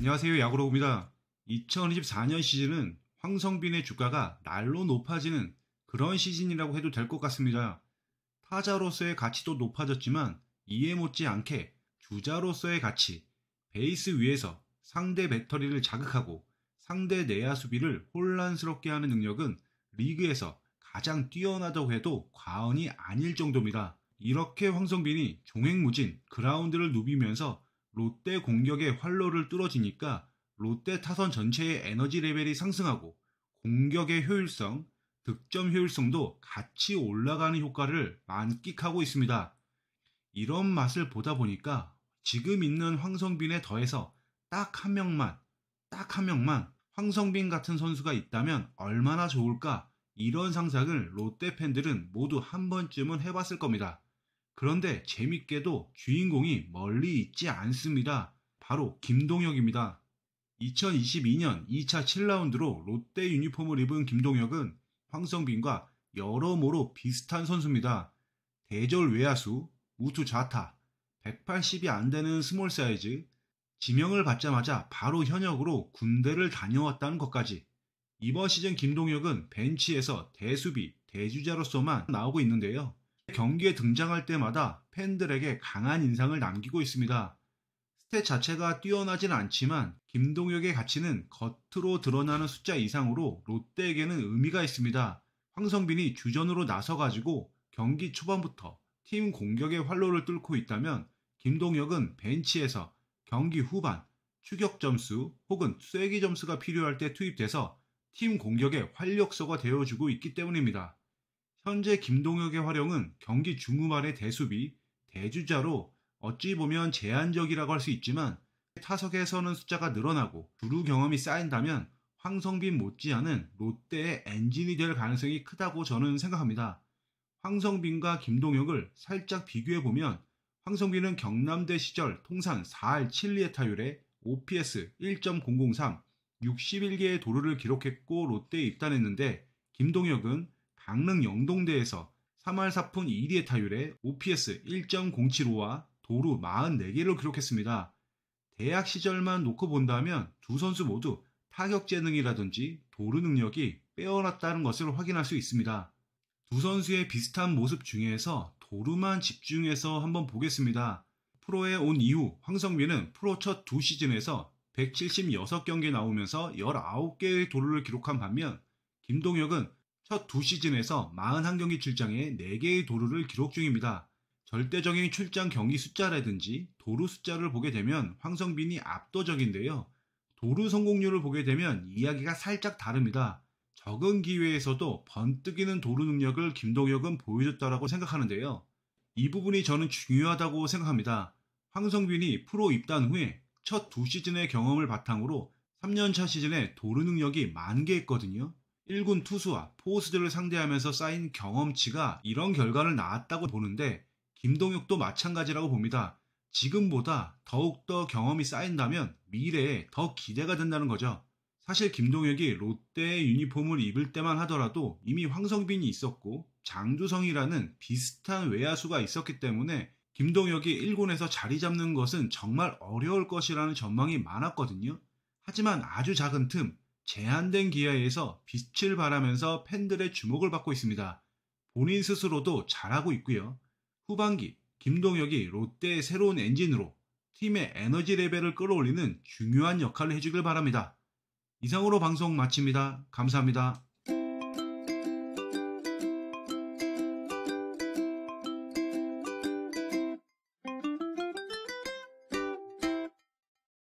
안녕하세요. 야구로입니다. 2024년 시즌은 황성빈의 주가가 날로 높아지는 그런 시즌이라고 해도 될 것 같습니다. 타자로서의 가치도 높아졌지만 이해 못지 않게 주자로서의 가치, 베이스 위에서 상대 배터리를 자극하고 상대 내야 수비를 혼란스럽게 하는 능력은 리그에서 가장 뛰어나다고 해도 과언이 아닐 정도입니다. 이렇게 황성빈이 종횡무진 그라운드를 누비면서 롯데 공격의 활로를 뚫어지니까 롯데 타선 전체의 에너지 레벨이 상승하고 공격의 효율성, 득점 효율성도 같이 올라가는 효과를 만끽하고 있습니다. 이런 맛을 보다 보니까 지금 있는 황성빈에 더해서 딱 한 명만, 딱 한 명만 황성빈 같은 선수가 있다면 얼마나 좋을까 이런 상상을 롯데 팬들은 모두 한 번쯤은 해봤을 겁니다. 그런데 재밌게도 주인공이 멀리 있지 않습니다. 바로 김동혁입니다. 2022년 2차 7라운드로 롯데 유니폼을 입은 김동혁은 황성빈과 여러모로 비슷한 선수입니다. 대졸 외야수, 우투 좌타, 180이 안 되는 small 사이즈, 지명을 받자마자 바로 현역으로 군대를 다녀왔다는 것까지 이번 시즌 김동혁은 벤치에서 대수비, 대주자로서만 나오고 있는데요. 경기에 등장할 때마다 팬들에게 강한 인상을 남기고 있습니다. 스탯 자체가 뛰어나진 않지만 김동혁의 가치는 겉으로 드러나는 숫자 이상으로 롯데에게는 의미가 있습니다. 황성빈이 주전으로 나서가지고 경기 초반부터 팀 공격의 활로를 뚫고 있다면 김동혁은 벤치에서 경기 후반 추격 점수 혹은 쐐기 점수가 필요할 때 투입돼서 팀 공격의 활력소가 되어주고 있기 때문입니다. 현재 김동혁의 활용은 경기 중후반의 대수비, 대주자로 어찌 보면 제한적이라고 할 수 있지만 타석에 서는 숫자가 늘어나고 주루 경험이 쌓인다면 황성빈 못지않은 롯데의 엔진이 될 가능성이 크다고 저는 생각합니다. 황성빈과 김동혁을 살짝 비교해보면 황성빈은 경남대 시절 통산 4할 7리의 타율에 OPS 1.003, 61개의 도루를 기록했고 롯데에 입단했는데 김동혁은 강릉 영동대에서 3할 4푼 2리의 타율에 OPS 1.075와 도루 44개를 기록했습니다. 대학 시절만 놓고 본다면 두 선수 모두 타격 재능이라든지 도루 능력이 빼어났다는 것을 확인할 수 있습니다. 두 선수의 비슷한 모습 중에서 도루만 집중해서 한번 보겠습니다. 프로에 온 이후 황성민은 프로 첫 두 시즌에서 176경기에 나오면서 19개의 도루를 기록한 반면 김동혁은 첫 두 시즌에서 41경기 출장에 4개의 도루를 기록 중입니다. 절대적인 출장 경기 숫자라든지 도루 숫자를 보게 되면 황성빈이 압도적인데요. 도루 성공률을 보게 되면 이야기가 살짝 다릅니다. 적은 기회에서도 번뜩이는 도루 능력을 김동혁은 보여줬다라고 생각하는데요. 이 부분이 저는 중요하다고 생각합니다. 황성빈이 프로 입단 후에 첫 두 시즌의 경험을 바탕으로 3년차 시즌에 도루 능력이 만개했거든요. 1군 투수와 포수들을 상대하면서 쌓인 경험치가 이런 결과를 낳았다고 보는데 김동혁도 마찬가지라고 봅니다. 지금보다 더욱더 경험이 쌓인다면 미래에 더 기대가 된다는 거죠. 사실 김동혁이 롯데의 유니폼을 입을 때만 하더라도 이미 황성빈이 있었고 장두성이라는 비슷한 외야수가 있었기 때문에 김동혁이 1군에서 자리 잡는 것은 정말 어려울 것이라는 전망이 많았거든요. 하지만 아주 작은 틈, 제한된 기회에서 빛을 발하면서 팬들의 주목을 받고 있습니다. 본인 스스로도 잘하고 있고요. 후반기 김동혁이 롯데의 새로운 엔진으로 팀의 에너지 레벨을 끌어올리는 중요한 역할을 해주길 바랍니다. 이상으로 방송 마칩니다. 감사합니다.